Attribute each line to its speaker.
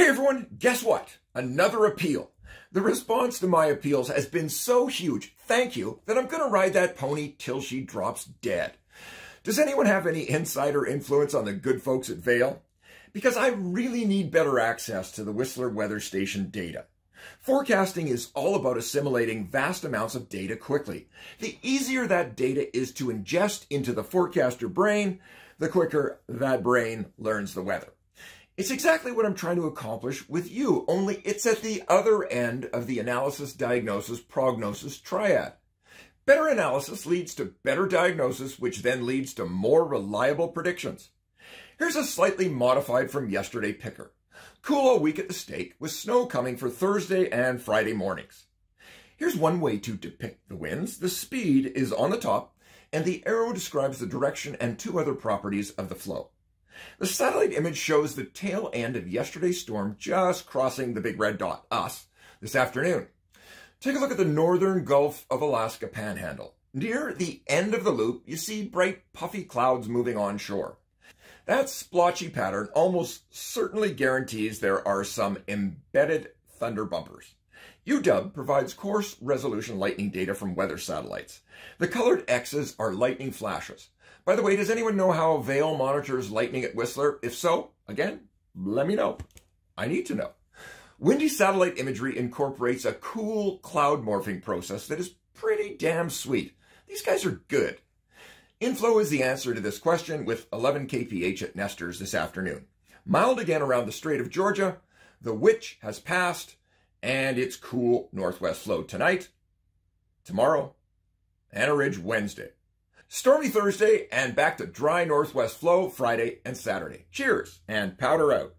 Speaker 1: Hey everyone, guess what? Another appeal. The response to my appeals has been so huge, thank you, that I'm going to ride that pony till she drops dead. Does anyone have any insider influence on the good folks at Vail? Because I really need better access to the Whistler weather station data. Forecasting is all about assimilating vast amounts of data quickly. The easier that data is to ingest into the forecaster brain, the quicker that brain learns the weather. It's exactly what I'm trying to accomplish with you, only it's at the other end of the analysis, diagnosis, prognosis triad. Better analysis leads to better diagnosis, which then leads to more reliable predictions. Here's a slightly modified from yesterday picker. Cool all week at the stake, with snow coming for Thursday and Friday mornings. Here's one way to depict the winds. The speed is on the top, and the arrow describes the direction and two other properties of the flow. The satellite image shows the tail end of yesterday's storm just crossing the big red dot, us, this afternoon. Take a look at the northern Gulf of Alaska panhandle. Near the end of the loop, you see bright puffy clouds moving onshore. That splotchy pattern almost certainly guarantees there are some embedded thunder bumpers. UW provides coarse resolution lightning data from weather satellites. The colored X's are lightning flashes. By the way, does anyone know how Vail monitors lightning at Whistler? If so, again, let me know. I need to know. Windy satellite imagery incorporates a cool cloud morphing process that is pretty damn sweet. These guys are good. Inflow is the answer to this question with 11 kph at Nesters this afternoon. Mild again around the Strait of Georgia. The witch has passed and it's cool northwest flow tonight, tomorrow, and a ridge Wednesday. Stormy Thursday and back to dry northwest flow Friday and Saturday. Cheers and powder out.